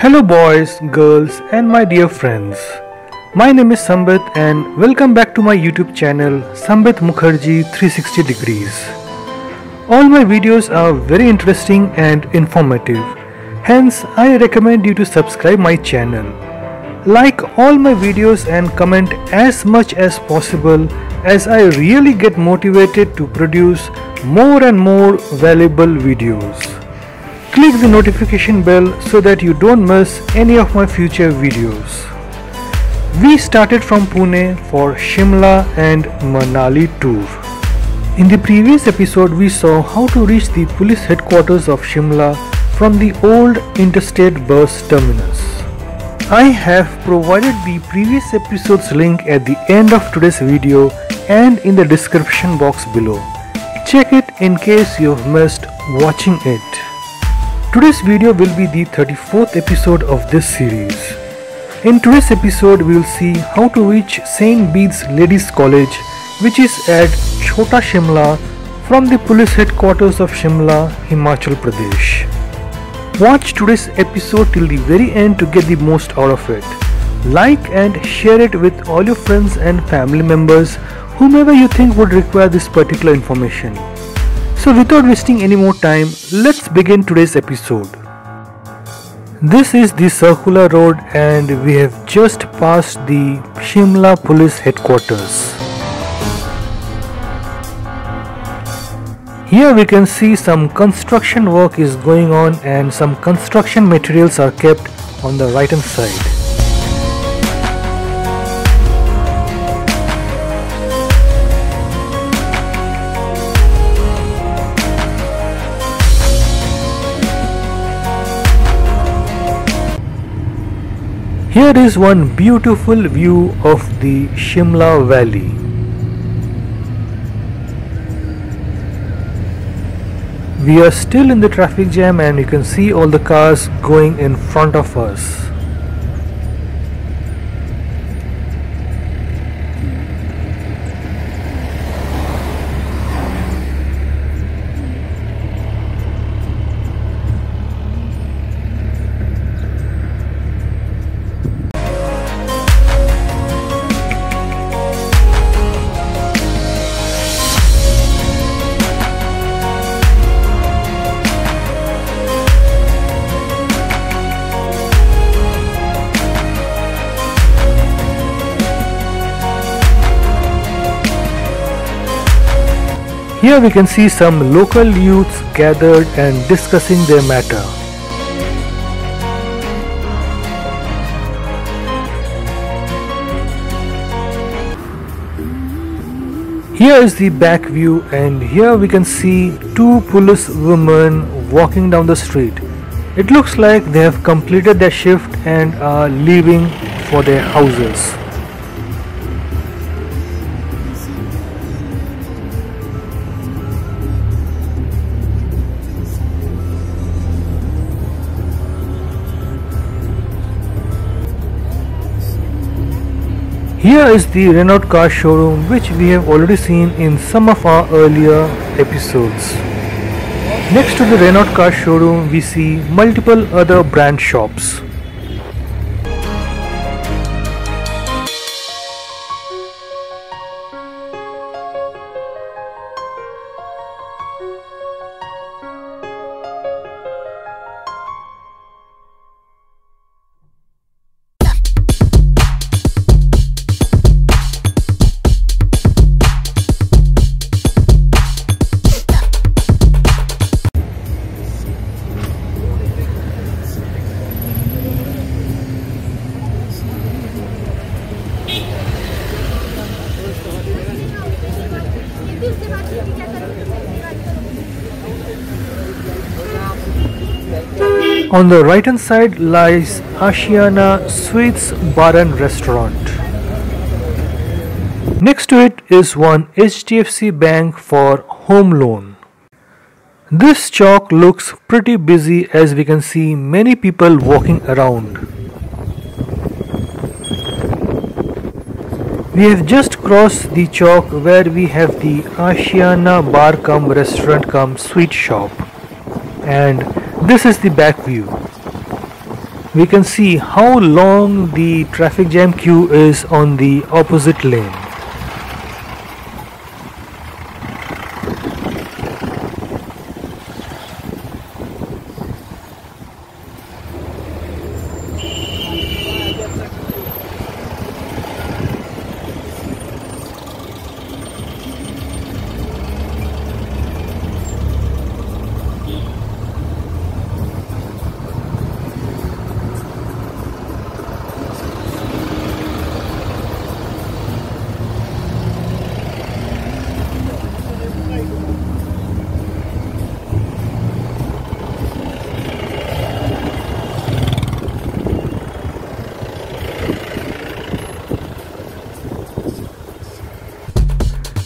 Hello, boys, girls, and my dear friends. My name is Sambit, and welcome back to my YouTube channel Sambit Mukherjee 360 Degrees. All my videos are very interesting and informative, hence, I recommend you to subscribe my channel. Like all my videos and comment as much as possible as I really get motivated to produce more and more valuable videos. Click the notification bell so that you don't miss any of my future videos. We started from Pune for Shimla and Manali tour. In the previous episode we saw how to reach the police headquarters of Shimla from the old interstate bus terminus. I have provided the previous episode's link at the end of today's video and in the description box below. Check it in case you've missed watching it. Today's video will be the 34th episode of this series. In today's episode we will see how to reach St. Bede's Ladies College which is at Chota Shimla from the police headquarters of Shimla, Himachal Pradesh. Watch today's episode till the very end to get the most out of it. Like and share it with all your friends and family members whomever you think would require this particular information. So without wasting any more time, let's begin today's episode. This is the circular road and we have just passed the Shimla police headquarters. Here we can see some construction work is going on and some construction materials are kept on the right hand side. Here is one beautiful view of the Shimla Valley. We are still in the traffic jam and you can see all the cars going in front of us. Here we can see some local youths gathered and discussing their matter. Here is the back view and here we can see two police women walking down the street. It looks like they have completed their shift and are leaving for their houses. Here is the Renault car showroom which we have already seen in some of our earlier episodes. Next to the Renault car showroom we see multiple other brand shops. On the right hand side lies Ashiana Sweets Bar and Restaurant. Next to it is one HDFC Bank for home loan. This chowk looks pretty busy as we can see many people walking around. We have just crossed the chowk where we have the Ashiana Bar cum Restaurant cum Sweet Shop and this is the back view. we can see how long the traffic jam queue is on the opposite lane.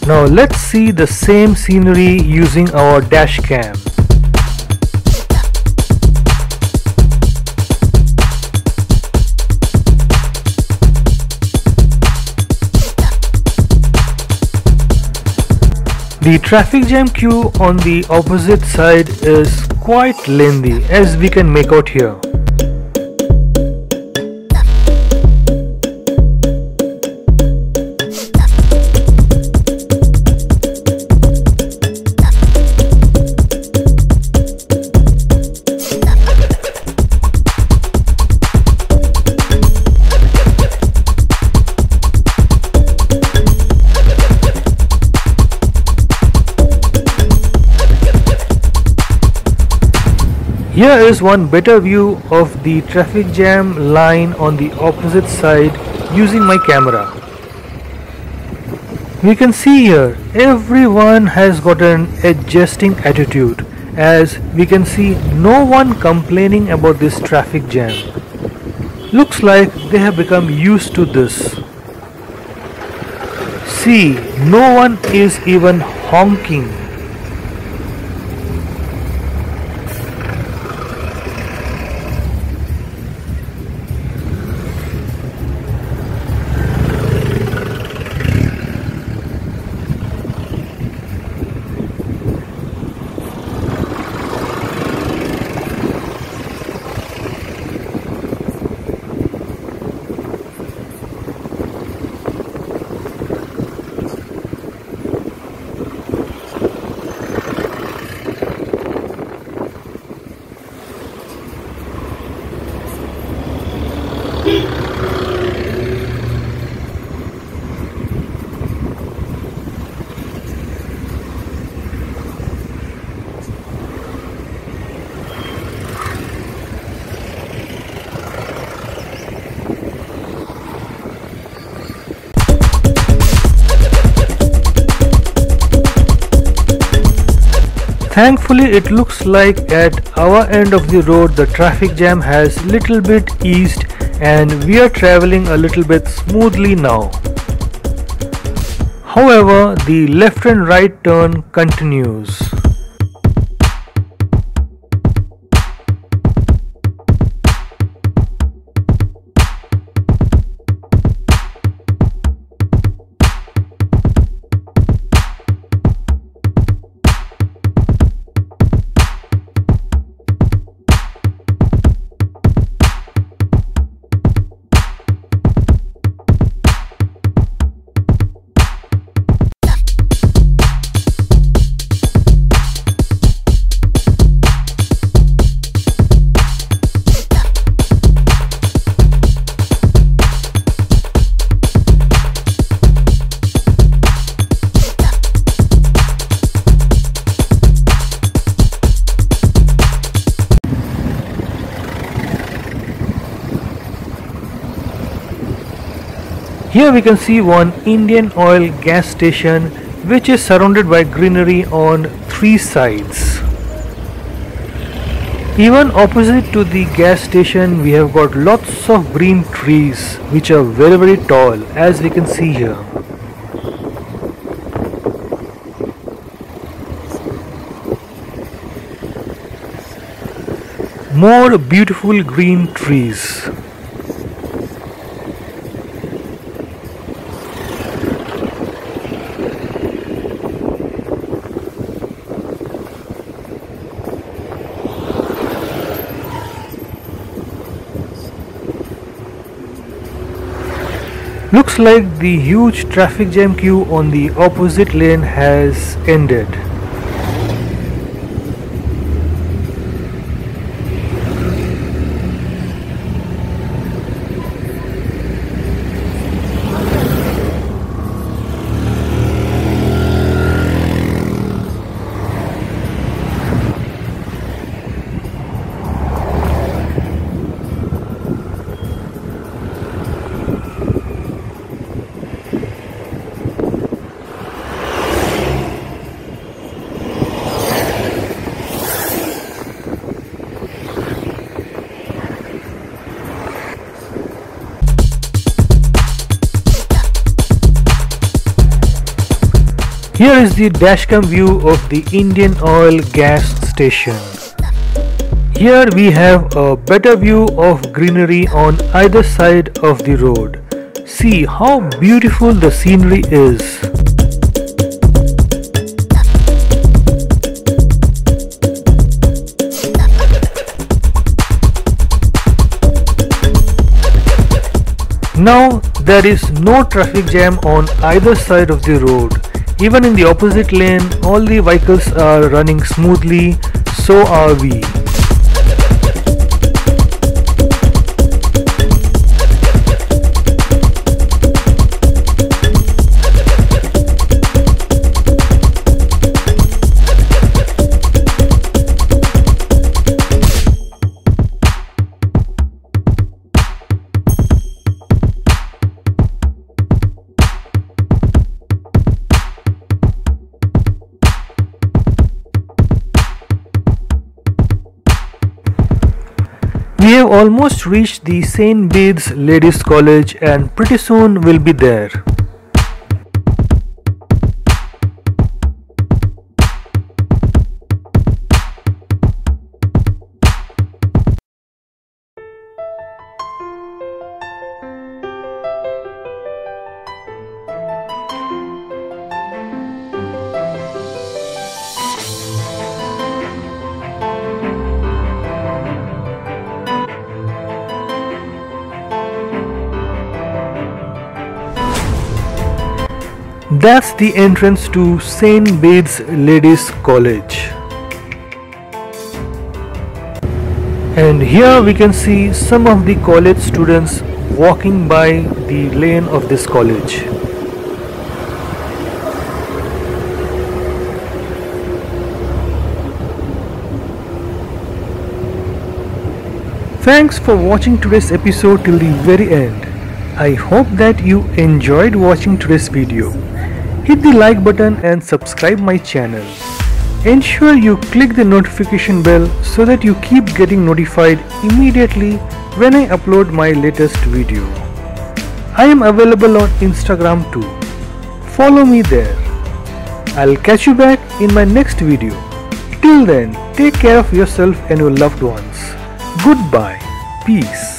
Now let's see the same scenery using our dash cam. The traffic jam queue on the opposite side is quite lengthy as we can make out here. Here is one better view of the traffic jam line on the opposite side using my camera. We can see here everyone has got an adjusting attitude as we can see no one complaining about this traffic jam. Looks like they have become used to this. See, no one is even honking Thankfully it looks like at our end of the road the traffic jam has little bit eased and we are traveling a little bit smoothly now. However, the left and right turn continues. Here we can see one Indian oil gas station which is surrounded by greenery on three sides. Even opposite to the gas station we have got lots of green trees which are very very tall as we can see here. More beautiful green trees. Looks like the huge traffic jam queue on the opposite lane has ended. Here is the dashcam view of the Indian Oil gas station. Here we have a better view of greenery on either side of the road. See how beautiful the scenery is. Now there is no traffic jam on either side of the road even in the opposite lane, all the vehicles are running smoothly, so are we. We have almost reached the St. Bede's Ladies College and pretty soon we'll be there. That's the entrance to St. Bede's Ladies College. And here we can see some of the college students walking by the lane of this college. Thanks for watching today's episode till the very end. I hope that you enjoyed watching today's video hit the like button and subscribe my channel. Ensure you click the notification bell so that you keep getting notified immediately when I upload my latest video. I am available on Instagram too. Follow me there. I'll catch you back in my next video. Till then, take care of yourself and your loved ones. Goodbye. Peace.